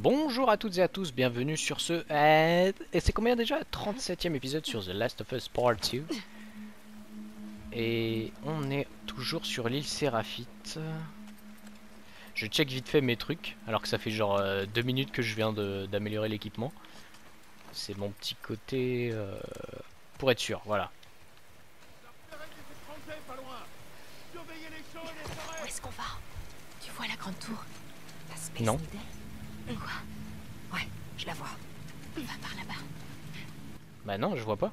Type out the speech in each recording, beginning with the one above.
Bonjour à toutes et à tous, bienvenue sur ce... euh, et c'est combien déjà? 37ème épisode sur The Last of Us Part 2. Et on est toujours sur l'île Séraphite. Je check vite fait mes trucs, alors que ça fait genre euh, deux minutes que je viens d'améliorer l'équipement. C'est mon petit côté... euh, pour être sûr, voilà. Où est-ce qu'on va? Tu vois la grande tour? Non. Needle Quoi Ouais, je la vois. Va par là-bas. Bah non, je vois pas.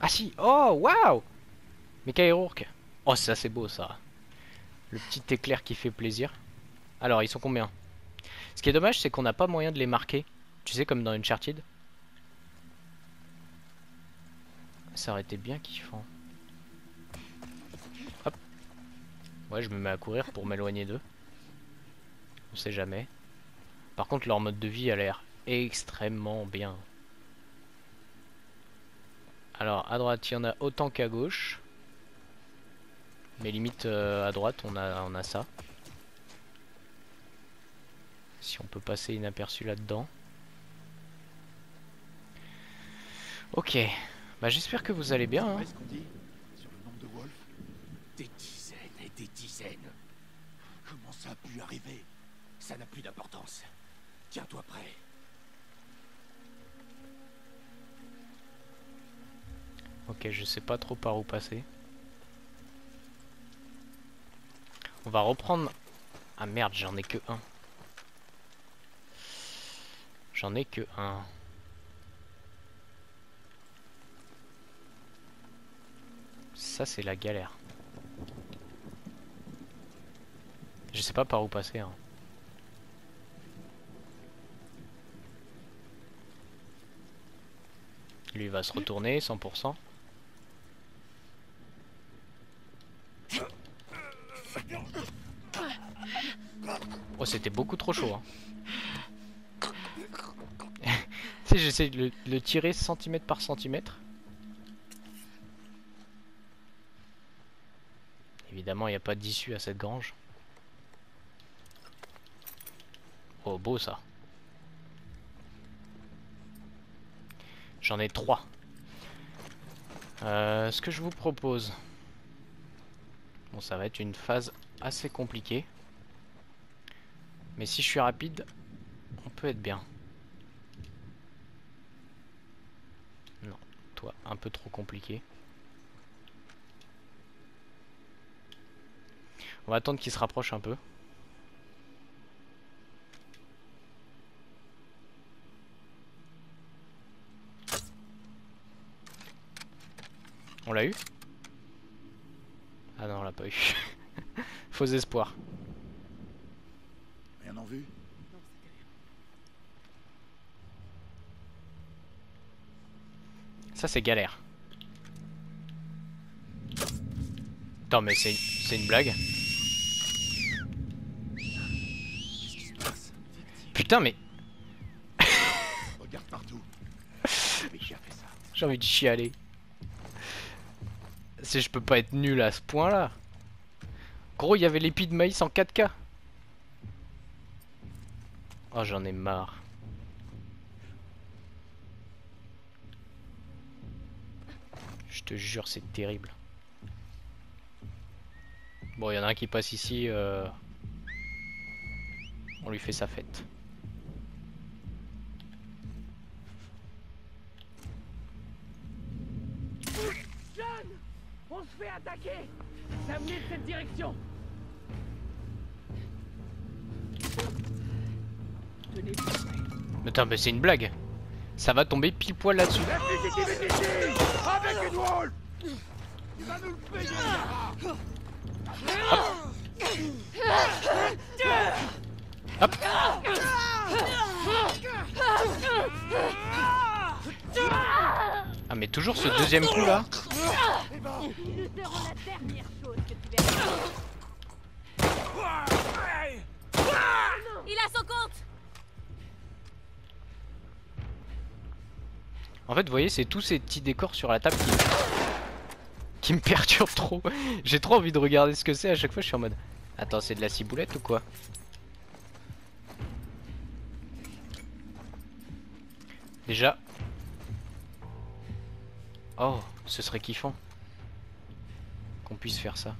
Ah si, oh waouh Mecha Rourke. Oh ça c'est beau ça. Le petit éclair qui fait plaisir. Alors ils sont combien? Ce qui est dommage c'est qu'on n'a pas moyen de les marquer. Tu sais comme dans Uncharted. Ça aurait été bien kiffant. Hop. Ouais je me mets à courir pour m'éloigner d'eux. On sait jamais. Par contre leur mode de vie a l'air extrêmement bien. Alors à droite il y en a autant qu'à gauche. Mais limite euh, à droite on a, on a ça. Si on peut passer inaperçu là-dedans. Ok. Bah j'espère que vous allez bien. hein. Des dizaines et des dizaines. Comment ça a pu arriver? Ça n'a plus d'importance. Tiens-toi prêt. Ok je sais pas trop par où passer. On va reprendre... Ah merde j'en ai que un. J'en ai que un. Ça c'est la galère. Je sais pas par où passer. hein. Lui va se retourner 100%. Oh c'était beaucoup trop chaud. Hein. j'essaie de le tirer centimètre par centimètre. Évidemment il n'y a pas d'issue à cette grange. Oh beau ça. J'en ai trois. Euh, ce que je vous propose. Bon ça va être une phase assez compliquée. Mais si je suis rapide, on peut être bien. Non, toi un peu trop compliqué. On va attendre qu'il se rapproche un peu. On l'a eu Ah non, on l'a pas eu. Faux espoir. Rien en vue? Ça c'est galère. Attends mais c'est une blague? Putain mais Regarde partout. J'ai envie de chialer. Je peux pas être nul à ce point là. Gros il y avait l'épi de maïs en 4K. Oh j'en ai marre. Je te jure c'est terrible. Bon il y en a un qui passe ici. euh, On lui fait sa fête. On se fait attaquer Ça venait de cette direction Attends mais c'est une blague. Ça va tomber pile poil là-dessus. Avec une Wolf Tu vas nous le payer. Hop. Ah mais toujours ce deuxième coup là. Il a son compte. En fait vous voyez c'est tous ces petits décors sur la table qui, qui me perturbent trop. J'ai trop envie de regarder ce que c'est. À chaque fois je suis en mode Attends c'est de la ciboulette ou quoi? Déjà. Oh, ce serait kiffant. Qu'on puisse faire ça.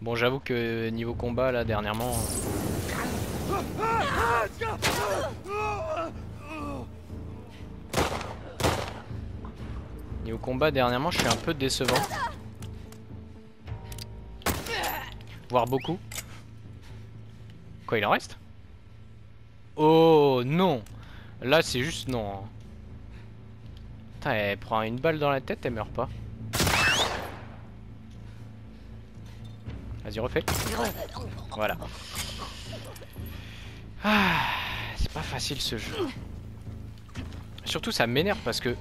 Bon, j'avoue que niveau combat, là, dernièrement... Niveau combat, dernièrement, je suis un peu décevant. Voire beaucoup. Quoi, il en reste? Oh, non Là, c'est juste non. hein. Putain, elle prend une balle dans la tête, elle meurt pas. Vas-y, refais. Voilà. Ah, c'est pas facile ce jeu. Surtout, ça m'énerve parce que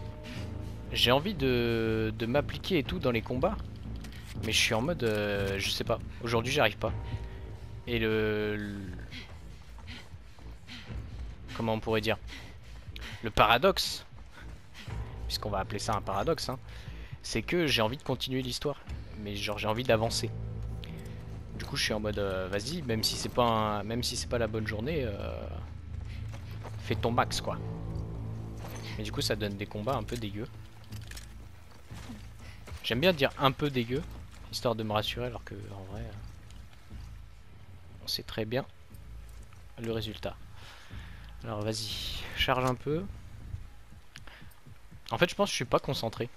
j'ai envie de, de m'appliquer et tout dans les combats. Mais je suis en mode, euh, je sais pas. Aujourd'hui, j'arrive pas. Et le, le- Comment on pourrait dire? Le paradoxe, puisqu'on va appeler ça un paradoxe, hein, c'est que j'ai envie de continuer l'histoire. Mais genre, j'ai envie d'avancer. Du coup, je suis en mode, euh, vas-y, même si c'est pas, même si c'est pas la bonne journée, euh, fais ton max, quoi. Mais du coup, ça donne des combats un peu dégueux. J'aime bien dire un peu dégueu, histoire de me rassurer, alors que en vrai, euh, on sait très bien le résultat. Alors vas-y, charge un peu. En fait, je pense que je suis pas concentré.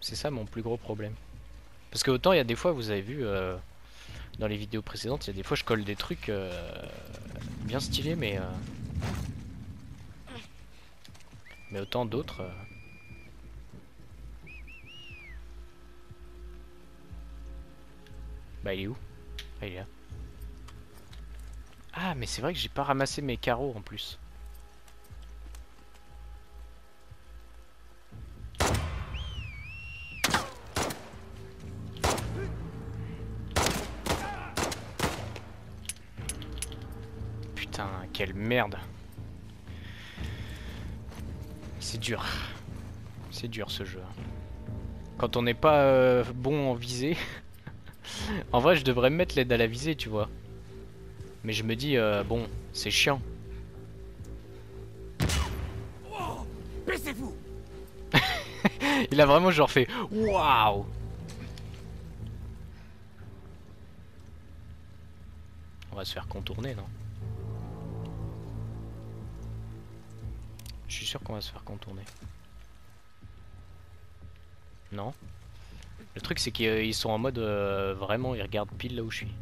C'est ça mon plus gros problème. Parce que autant il y a des fois, vous avez vu euh, dans les vidéos précédentes, il y a des fois je colle des trucs euh, bien stylés, mais euh, mais autant d'autres. Bah il est où? Ah il est là. Ah mais c'est vrai que j'ai pas ramassé mes carreaux en plus. Putain, quelle merde. C'est dur. C'est dur ce jeu. Quand on n'est pas euh, bon en visée. en vrai, je devrais me mettre l'aide à la visée, tu vois. Mais je me dis, euh, bon, c'est chiant. Il a vraiment genre fait waouh. On va se faire contourner, non? Je suis sûr qu'on va se faire contourner. Non? Le truc c'est qu'ils ils sont en mode euh, vraiment ils regardent pile là où je suis.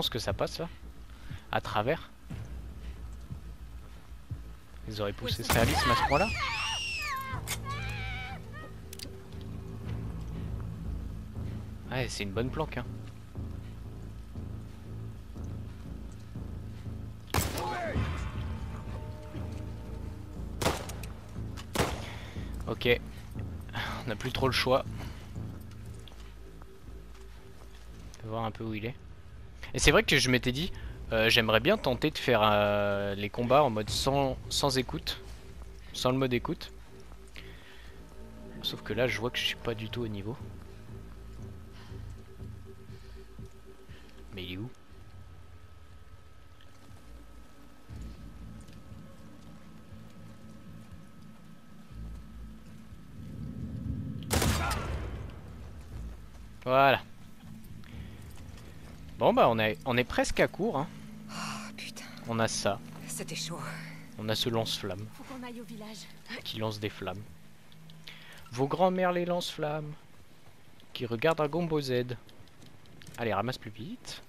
Penses que ça passe là À travers Ils auraient poussé ce réalisme à ce point-là Ouais, c'est une bonne planque. Hein. Ok. On n'a plus trop le choix. On va voir un peu où il est. Et c'est vrai que je m'étais dit, euh, j'aimerais bien tenter de faire euh, les combats en mode sans, sans écoute. Sans le mode écoute. Sauf que là, je vois que je suis pas du tout au niveau. Mais il est où Voilà. Bon bah on est, on est presque à court. Hein. Oh putain, On a ça. c'était chaud. On a ce lance-flamme Faut qu'on aille au village. qui lance des flammes. Vos grands-mères les lance-flammes. Qui regardent Dragon Ball Z. Allez, ramasse plus vite.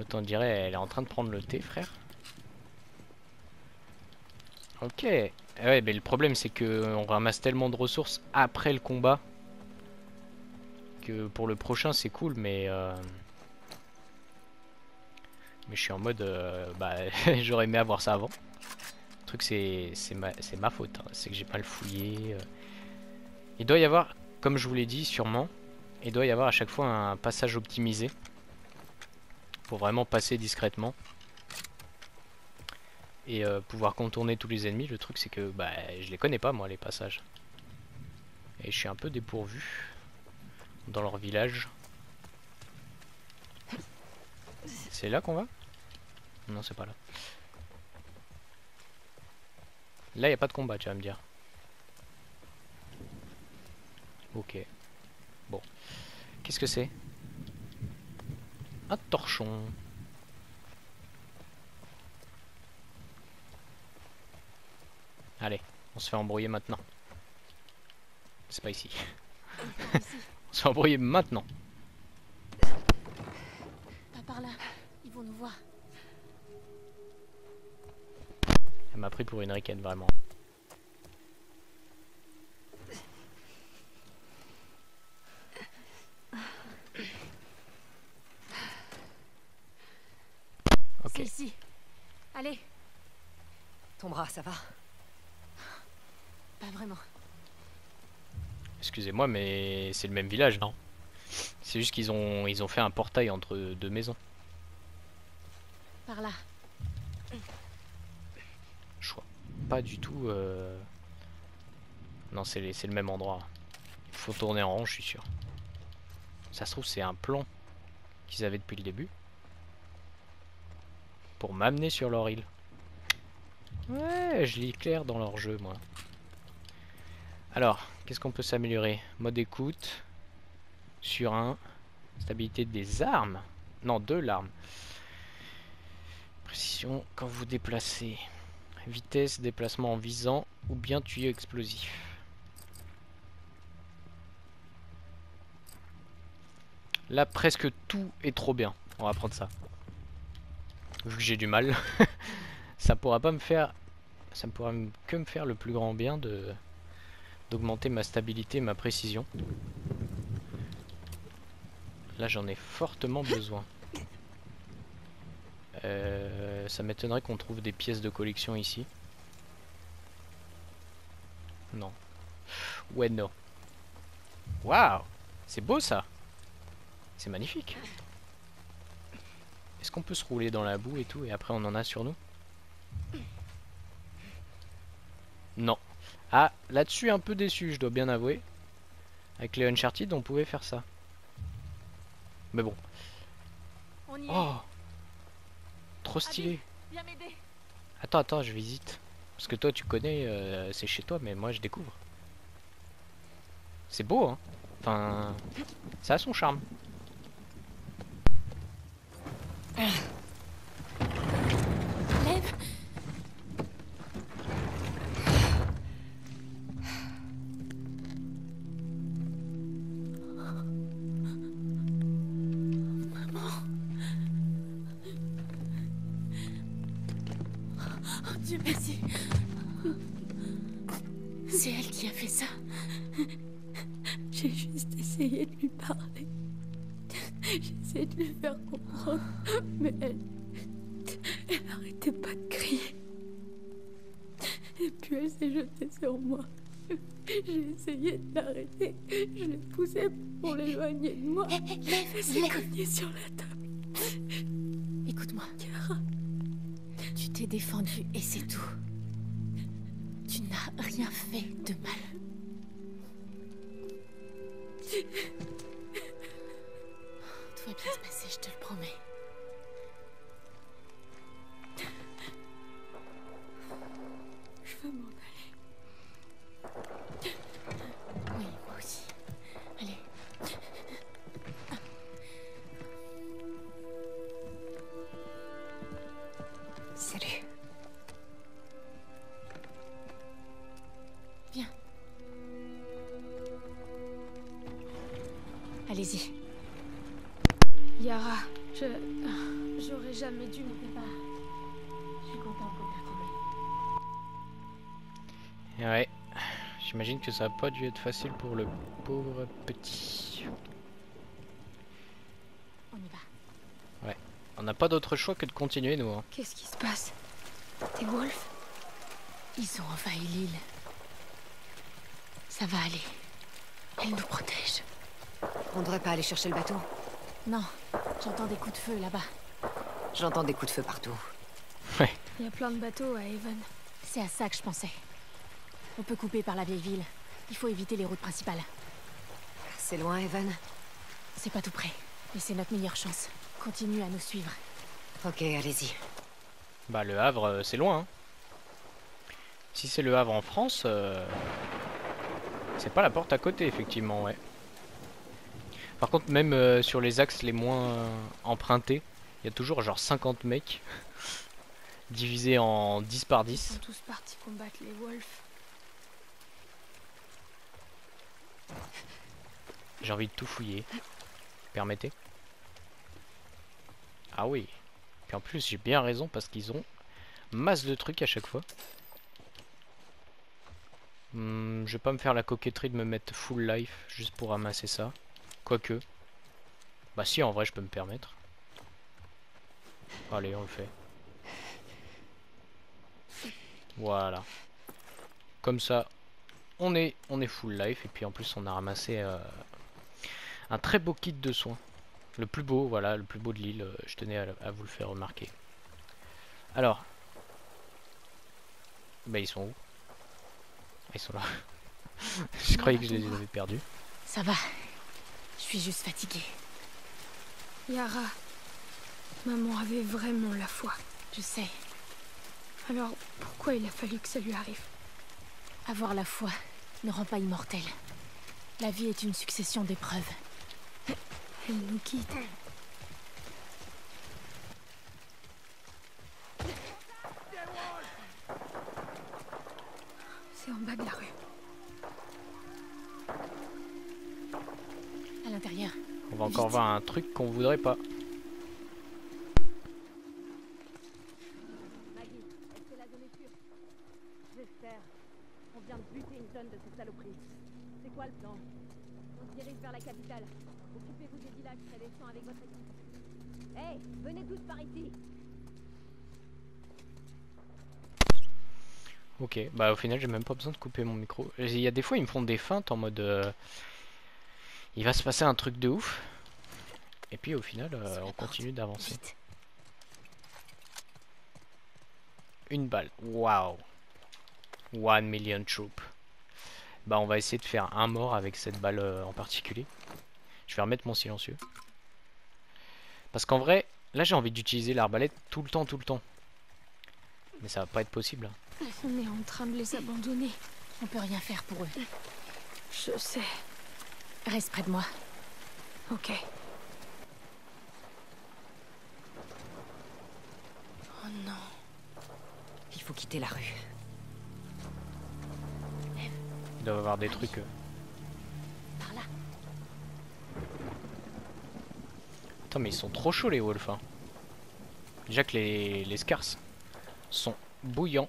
Autant dirait, elle est en train de prendre le thé, frère. Ok. Eh Ouais, mais le problème c'est que on ramasse tellement de ressources après le combat que pour le prochain c'est cool, mais euh, mais je suis en mode, euh, bah, j'aurais aimé avoir ça avant. Le truc c'est ma, ma faute, hein. c'est que j'ai pas le fouillé. euh. Il doit y avoir, comme je vous l'ai dit, sûrement, il doit y avoir à chaque fois un passage optimisé pour vraiment passer discrètement. et euh, pouvoir contourner tous les ennemis. Le truc c'est que bah, je les connais pas moi les passages. Et je suis un peu dépourvu dans leur village. C'est là qu'on va? Non c'est pas là. Là y a pas de combat tu vas me dire. Ok. Bon. Qu'est-ce que c'est? Un torchon. Allez, on se fait embrouiller maintenant. C'est pas ici. on se fait embrouiller maintenant. Pas par là. Nous voir. Elle m'a pris pour une ricaine vraiment. Ok. C'est ici. Allez, Ton bras, ça va? Pas vraiment. Excusez-moi, mais c'est le même village, non? C'est juste qu'ils ont ils ont fait un portail entre deux maisons. Par là. Je pas du tout. euh, Non, c'est le même endroit. Il faut tourner en rond, je suis sûr. Ça se trouve, c'est un plan qu'ils avaient depuis le début pour m'amener sur leur île. Ouais, je lis clair dans leur jeu, moi. Alors, qu'est-ce qu'on peut s'améliorer? Mode écoute. Sur un. Stabilité des armes. Non, de l'arme. Quand vous déplacez. Vitesse, déplacement en visant ou bien tuyau explosif. Là, presque tout est trop bien. On va prendre ça. Vu que j'ai du mal, ça pourra pas me faire. Ça ne pourra que me faire le plus grand bien de d'augmenter ma stabilité ma précision. Là, j'en ai fortement besoin. Euh, ça m'étonnerait qu'on trouve des pièces de collection ici. Non. Ouais, non. Waouh C'est beau ça C'est magnifique Est-ce qu'on peut se rouler dans la boue et tout et après on en a sur nous? Non. Ah, là-dessus un peu déçu, je dois bien avouer. Avec les Uncharted, on pouvait faire ça. Mais bon. On y est. Trop stylé. Attends, attends, je visite. Parce que toi, tu connais, euh, c'est chez toi, mais moi, je découvre. C'est beau, hein Enfin, ça a son charme. Sur moi. J'ai essayé de l'arrêter. Je l'ai poussée pour l'éloigner de moi. Elle s'est cognée sur la table. Écoute-moi. Tu t'es défendu et c'est tout. Tu n'as rien fait de mal. Tout va bien se passer, je te le promets. Ça a pas dû être facile pour le pauvre petit. On y va. On n'a pas d'autre choix que de continuer, nous. hein. Qu'est-ce qui se passe? Tes wolves Ils ont envahi l'île. Ça va aller. Elle nous protège. On devrait pas aller chercher le bateau. Non, j'entends des coups de feu là-bas. J'entends des coups de feu partout. Ouais. Il y a plein de bateaux à Haven. C'est à ça que je pensais. On peut couper par la vieille ville. Il faut éviter les routes principales. C'est loin, Evan C'est pas tout près. Mais c'est notre meilleure chance. Continue à nous suivre. Ok, allez-y. Bah le Havre, euh, c'est loin. hein. Si c'est le Havre en France, euh, c'est pas la porte à côté, effectivement, ouais. Par contre, même euh, sur les axes les moins euh, empruntés, il y a toujours genre 50 mecs divisés en 10 par Ils 10. sont tous partis combattre les Wolves. J'ai envie de tout fouiller. Permettez Ah oui. Puis en plus, j'ai bien raison parce qu'ils ont masse de trucs à chaque fois. Hmm, je vais pas me faire la coquetterie de me mettre full life juste pour ramasser ça. Quoique. Bah si, en vrai, je peux me permettre. Allez, on le fait. Voilà. Comme ça, on est, on est full life et puis en plus on a ramassé euh, un très beau kit de soins. Le plus beau, voilà, le plus beau de l'île. euh, Je tenais à, vous le faire remarquer. Alors. Bah ils sont où? Ils sont là. je croyais que je les avais perdus. Ça va. Je suis juste fatiguée. Yara, maman avait vraiment la foi. Je sais. Alors pourquoi il a fallu que ça lui arrive? Avoir la foi ne rend pas immortel. La vie est une succession d'épreuves. Elle nous quitte. C'est en bas de la rue. À l'intérieur. On va encore voir un truc qu'on voudrait pas. Maggie, est-ce que la zone est sûre J'espère. On vient de buter une tonne de ces saloperies. C'est quoi le plan On se dirige vers la capitale. Occupez-vous des villages près des champs avec votre équipe. Hey, venez tous par ici Ok, bah au final j'ai même pas besoin de couper mon micro. Il y a des fois ils me font des feintes en mode euh, il va se passer un truc de ouf. Et puis au final euh, on continue d'avancer. Une balle. Waouh. One million troop. Bah on va essayer de faire un mort avec cette balle euh, en particulier. Je vais remettre mon silencieux. Parce qu'en vrai, là j'ai envie d'utiliser l'arbalète tout le temps, tout le temps. Mais ça va pas être possible. hein. On est en train de les abandonner. On peut rien faire pour eux. Je sais. Reste près de moi. Ok. Oh non. Il faut quitter la rue. Il doit y avoir des trucs. Par là. Attends, mais ils sont trop chauds les wolves. hein. Déjà que les, les scars sont bouillants.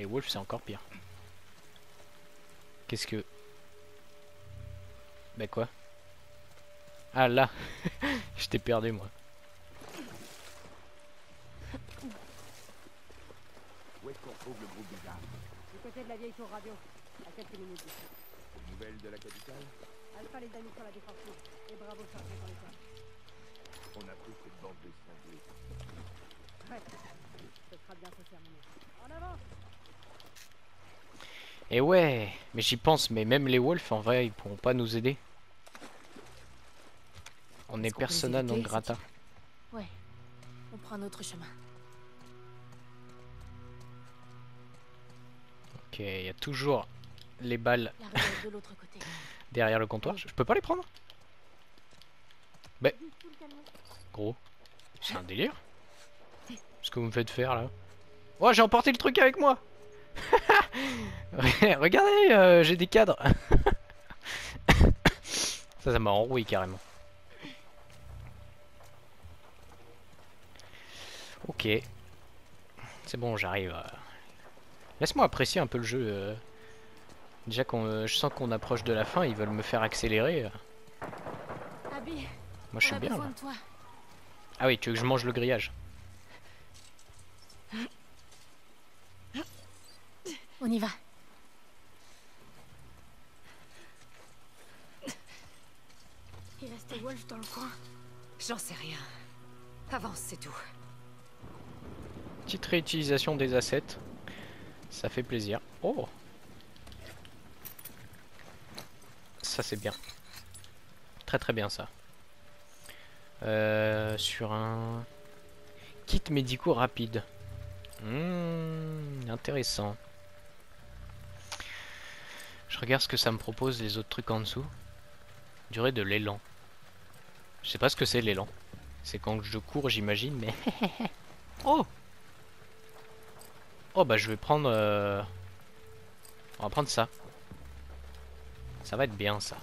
Les wolves, c'est encore pire. Qu'est-ce que. Bah quoi? Ah là Je t'ai perdu moi. Où est-ce qu'on trouve le groupe des armes? Du côté de la vieille tour radio, à quelques minutes d'ici. Nouvelles de la capitale? Alpha les a mis sur la défensive. Et bravo, chargé dans les coins. On a pris cette bande de cinglés. Ouais. Ce sera bientôt terminé. En avant Et ouais Mais j'y pense, mais même les wolves en vrai ils pourront pas nous aider. On est persona non grata. Ouais. On prend un autre chemin. Ok, il y a toujours les balles de côté. derrière le comptoir. Je peux pas les prendre? Ben, gros, c'est un délire. Ce que vous me faites faire là? Oh, j'ai emporté le truc avec moi. Regardez, euh, j'ai des cadres. ça, ça m'a enroué carrément. Ok. C'est bon, j'arrive. à- Laisse-moi apprécier un peu le jeu. euh. Déjà qu'on, euh, je sens qu'on approche de la fin, ils veulent me faire accélérer. euh. Abby, Moi, je suis bien là. Ah oui, tu veux que je mange le grillage? On y va. Il reste des Wolves dans le coin. J'en sais rien. Avance, c'est tout. Petite réutilisation des assets. Ça fait plaisir. Oh Ça c'est bien. Très très bien ça. Euh, sur un kit médicaux rapide. Hmm, intéressant. Je regarde ce que ça me propose les autres trucs en dessous. Durée de l'élan. Je sais pas ce que c'est l'élan. C'est quand je cours j'imagine mais... oh Oh bah je vais prendre... euh, On va prendre ça. Ça va être bien ça.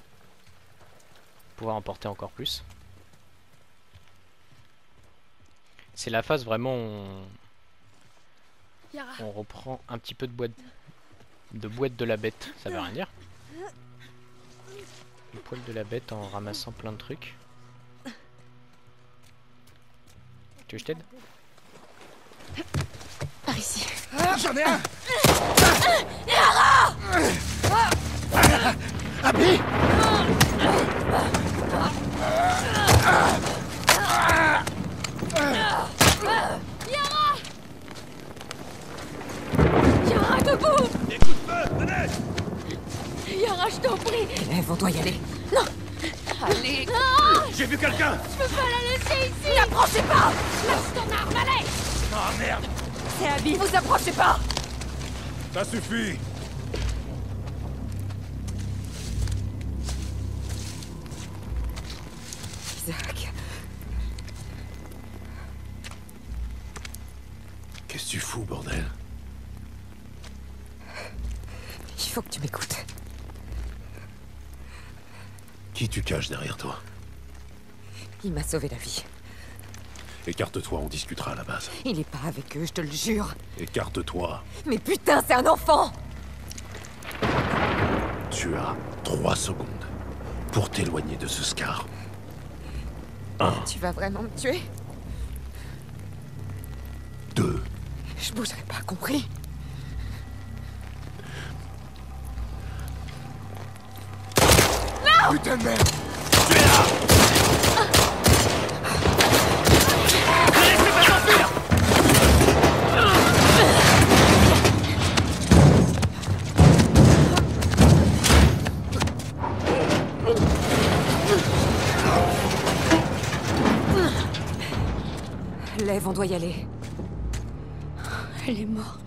Pouvoir en porter encore plus. C'est la phase vraiment où on... On reprend un petit peu de boîte de boîte de la bête. Ça veut rien dire. Le poil de la bête en ramassant plein de trucs. Tu veux que je t'aide? Par ici. J'en ai un Abby Yara, debout Des coups de feu Venez Yara, je t'en prie. Ève, on doit y aller. Non. Allez. J'ai vu quelqu'un. Je peux pas la laisser ici. N'approchez pas. Lâche ton arme, allez Oh merde. C'est Abby, vous approchez pas. Ça suffit. Isaac, Qu'est-ce que tu fous, bordel? Il faut que tu m'écoutes. Qui tu caches derrière toi Il m'a sauvé la vie. Écarte-toi, on discutera à la base. Il est pas avec eux, je te le jure. Écarte-toi. Mais putain, c'est un enfant Tu as trois secondes pour t'éloigner de ce scar. Tu vas vraiment me tuer Deux. Je bougerai pas, compris Putain de merde Lève, on doit y aller. Elle est morte.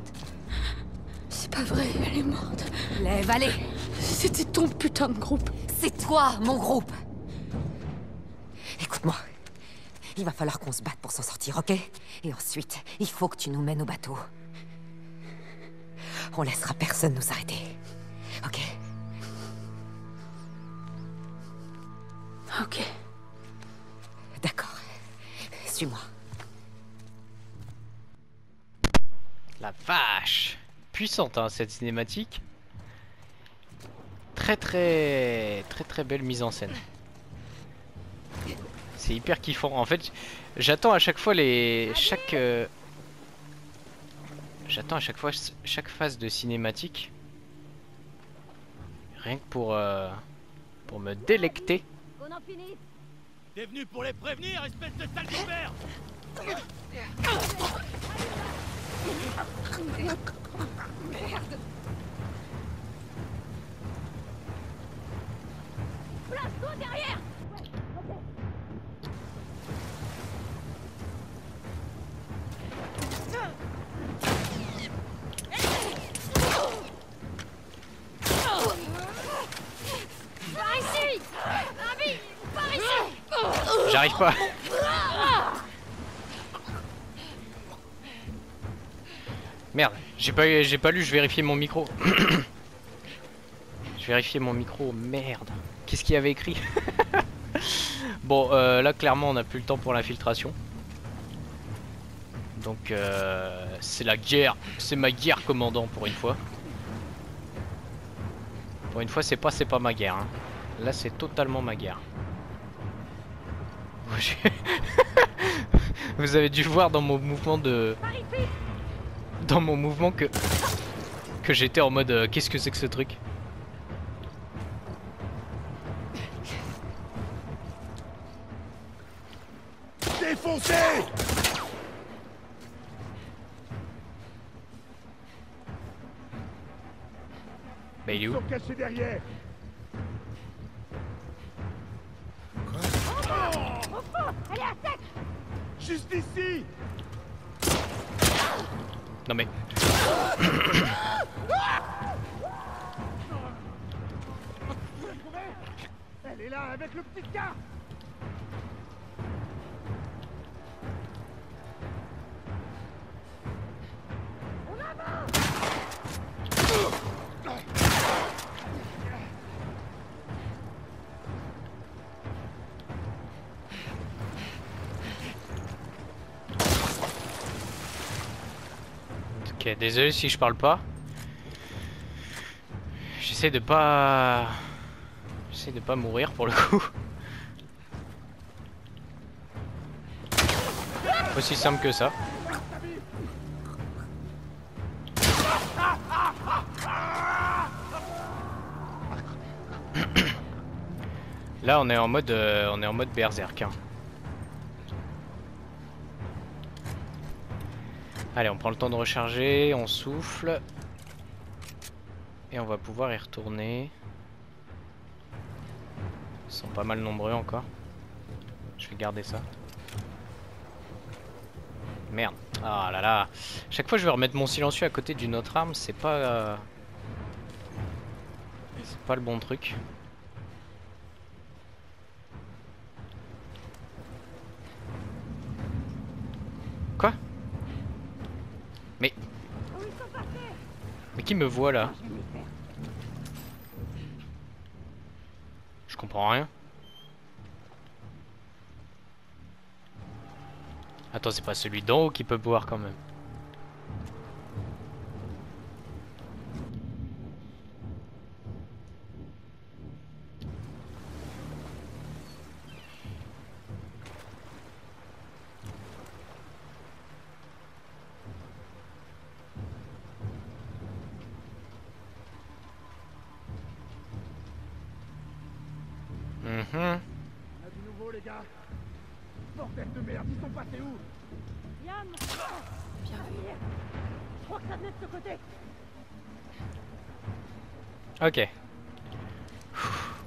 C'est pas vrai, elle est morte. Lève, allez C'était ton putain de groupe. C'est toi, mon groupe Écoute-moi. Il va falloir qu'on se batte pour s'en sortir, ok? Et ensuite, il faut que tu nous mènes au bateau. On laissera personne nous arrêter. Ok? Ok. D'accord. Suis-moi. La vache Puissante hein, cette cinématique. Très très très très belle mise en scène. C'est hyper kiffant. En fait, j'attends à chaque fois les chaque euh, j'attends à chaque fois chaque phase de cinématique rien que pour euh, pour me délecter. T'es venu pour les prévenir, espèce de sale vipère Place-toi derrière Par ici Abby Par ici J'arrive pas. Merde, j'ai pas, j'ai pas lu, je vérifiais mon micro. je vérifiais mon micro, merde. Qu'est-ce qu'il y avait écrit Bon, euh, là clairement on n'a plus le temps pour l'infiltration. Donc euh, c'est la guerre, c'est ma guerre commandant pour une fois. Pour une fois c'est pas c'est pas ma guerre. hein. Là c'est totalement ma guerre. Vous avez dû voir dans mon mouvement de dans mon mouvement que que j'étais en mode euh, qu'est-ce que c'est que ce truc? Bah il est Ils où sont cachés derrière. Allez, à sec. Juste ici. Non mais... Elle est là avec le petit gars Désolé si je parle pas. J'essaie de pas... J'essaie de pas mourir pour le coup. Aussi simple que ça. Là on est en mode euh, on est en mode berserk. hein. Allez, on prend le temps de recharger, on souffle. Et on va pouvoir y retourner. Ils sont pas mal nombreux encore. Je vais garder ça. Merde. Ah là là. Chaque fois je vais remettre mon silencieux à côté d'une autre arme, c'est pas... euh, C'est pas le bon truc. Quoi Mais... Mais qui me voit là Je comprends rien. Attends, c'est pas celui d'en haut qui peut boire quand même. Mhm. On a du nouveau, les gars. Bordel de merde, ils sont passés où Yann Bien vu. Ok.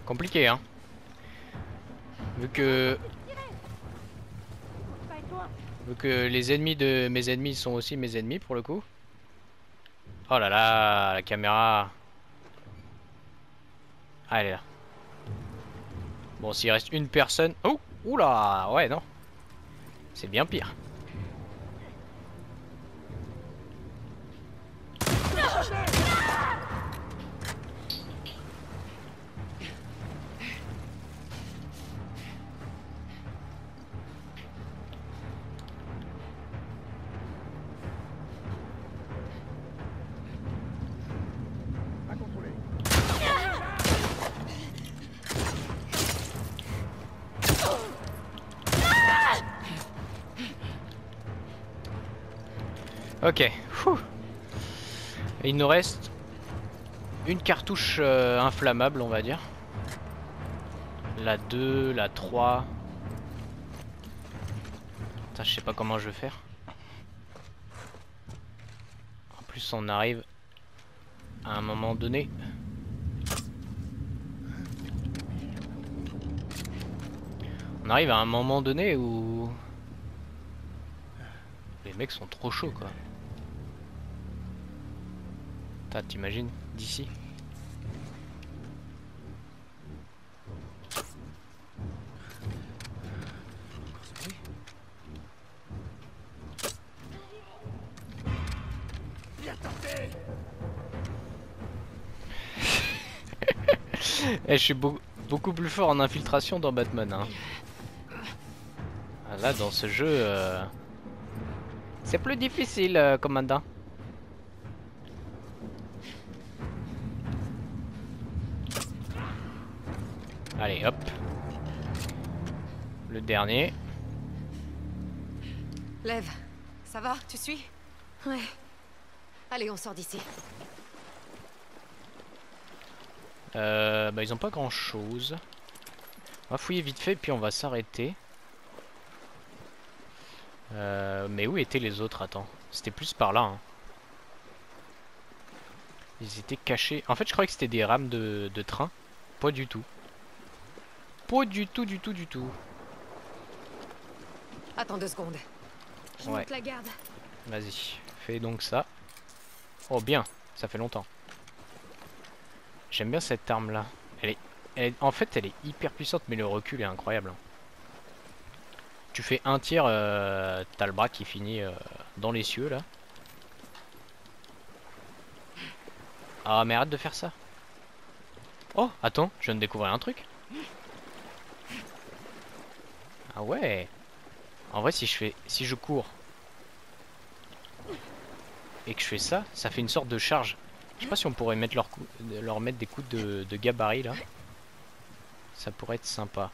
Compliqué, hein. Vu que, vu que les ennemis de mes ennemis sont aussi mes ennemis pour le coup. Oh là là, la caméra. Ah, elle est là. Bon, s'il reste une personne. Oh Oula Ouais, non. C'est bien pire. Ok. Il nous reste une cartouche euh, inflammable, on va dire. La 2, la 3. Putain, je sais pas comment je vais faire. En plus, on arrive à un moment donné. On arrive à un moment donné où les mecs sont trop chauds quoi. T'imagines d'ici Eh, je suis beau- beaucoup plus fort en infiltration dans Batman. Hein. Ah, Là, dans ce jeu, euh, c'est plus difficile, euh, commandant. Allez, hop. Le dernier. Lève, ça va? Tu suis? Ouais. Allez, on sort d'ici. Euh, bah, ils ont pas grand chose. On va fouiller vite fait, puis on va s'arrêter. Euh, mais où étaient les autres? Attends, c'était plus par là. hein. Ils étaient cachés. En fait, je croyais que c'était des rames de, de train. Pas du tout. Pas du tout, du tout, du tout. Attends deux secondes. Je Ouais. monte la garde. Vas-y, fais donc ça. Oh bien, ça fait longtemps. J'aime bien cette arme là. Elle est, elle est- en fait, elle est hyper puissante, mais le recul est incroyable. hein. Tu fais un tir, euh, t'as le bras qui finit euh, dans les cieux là. Ah mais arrête de faire ça. Oh, attends, je viens de découvrir un truc. Ah ouais. En vrai, si je fais, si je cours et que je fais ça, ça fait une sorte de charge. Je sais pas si on pourrait mettre leur, coup- leur mettre des coups de, gabarit là. Ça pourrait être sympa.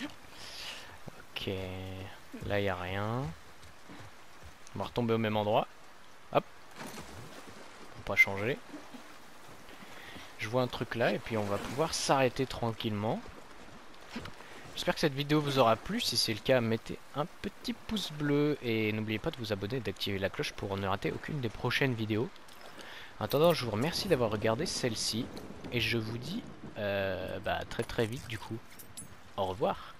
Ok, là y a rien. On va retomber au même endroit. Hop. On va pas changer. Je vois un truc là et puis on va pouvoir s'arrêter tranquillement. J'espère que cette vidéo vous aura plu. Si c'est le cas, mettez un petit pouce bleu et n'oubliez pas de vous abonner et d'activer la cloche pour ne rater aucune des prochaines vidéos. En attendant, je vous remercie d'avoir regardé celle-ci et je vous dis euh, bah, très très vite du coup. Au revoir.